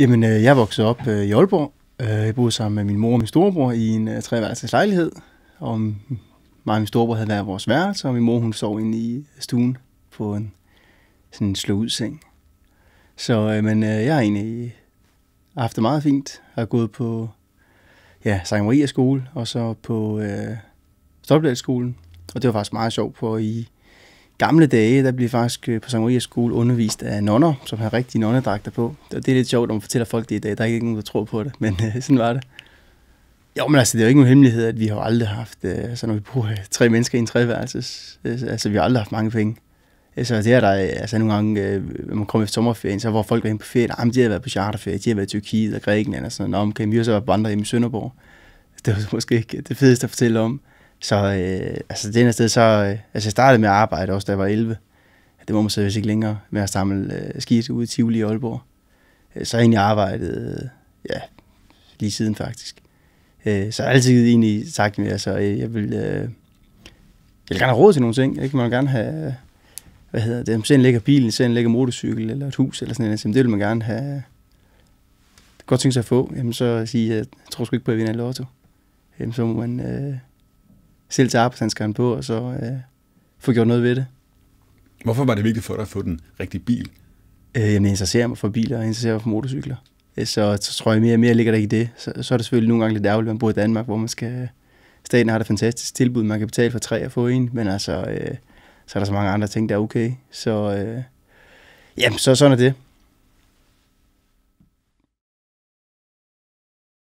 Jamen, øh, jeg voksede op øh, i Aalborg. Øh, jeg boede sammen med min mor og min storebror i en øh, treværelses lejlighed. Og mig og min storebror havde været vores værelse, og min mor hun sov inde i stuen på en sådan en slå ud seng. Så øh, men, øh, jeg har egentlig haft det meget fint. Jeg har gået på ja, Sankt Maria skole, og så på øh, Stolpedalsskolen. Og det var faktisk meget sjovt, på i gamle dage, der blev faktisk øh, på Sankt Maria skole undervist af nonner, som har rigtige nonnedragter på. Det er lidt sjovt, når man fortæller folk det i dag. Der er ikke nogen, der tror på det, men øh, sådan var det. Jo, men altså, det er jo ikke nogen hemmelighed, at vi har aldrig haft, øh, altså når vi bor øh, tre mennesker i en treværelses, øh, altså vi har aldrig haft mange penge. Altså det er der, øh, altså nogle gange, øh, når man kommer efter sommerferien, så hvor folk er inde på ferie, jamen, de har været på charterferie, de har været i Tyrkiet og Grækenland og sådan noget. Nå, okay, vi har så været på hjemme i Sønderborg. Det var måske ikke det fedeste at fortælle om. Så øh, altså det ene sted, så, øh, altså jeg startede med at arbejde også, da jeg var 11. Det må man så ikke længere med at samle øh, skis ude i Tivoli i Aalborg. Øh, så har jeg egentlig arbejdet, øh, ja, lige siden faktisk. Øh, så jeg har altid egentlig sagt med, altså øh, jeg vil, øh, jeg vil gerne have råd til nogle ting. Ikke? Man vil gerne have, hvad hedder det, sen lægger bilen, sen lægger motorcykel eller et hus eller sådan noget. Det vil man gerne have godt tænke sig at få. Jamen så sige, jeg tror sgu ikke på, at jeg vinder lotto. Jamen så må man øh, selv tage arbejdshandskeren på, og så øh, få gjort noget ved det. Hvorfor var det vigtigt for dig at få den rigtige bil? Øh, jamen, jeg interesserer mig for biler, og jeg interesserer mig for motorcykler. Øh, så, så tror jeg mere og mere ligger der i det. Så, så er det selvfølgelig nogle gange lidt ærgerligt, at man bor i Danmark, hvor man skal... Staten har det fantastisk tilbud, man kan betale for tre og få en, men altså, øh, så er der så mange andre ting, der er okay. Så øh, jamen, så sådan er det.